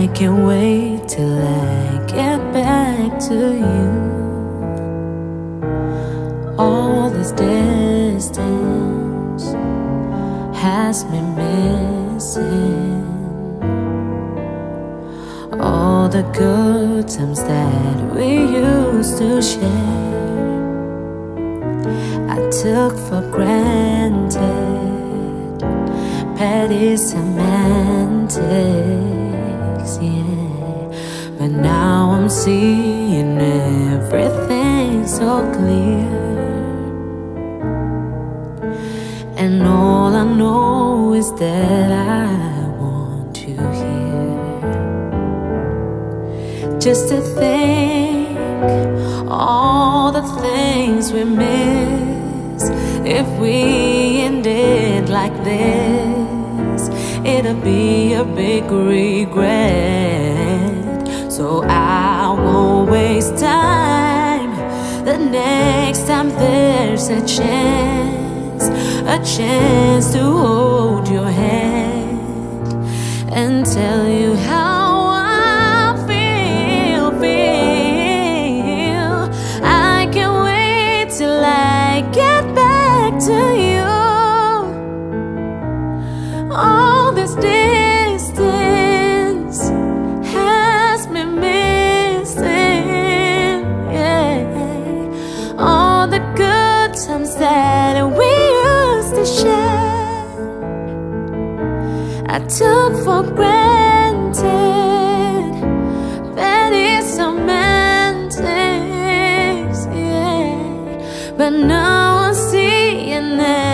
I can't wait till I get back to you. All this distance has me missing. All the good times that we used to share, I took for granted. Petty semantics, yeah. But now I'm seeing everything so clear. And all I know is that I want you here. Just to think all the things we miss if we ended like this, it'll be a big regret. So I won't waste time. The next time there's a chance, a chance to hold I took for granted that it's semantics, yeah. But now I'm seeing that.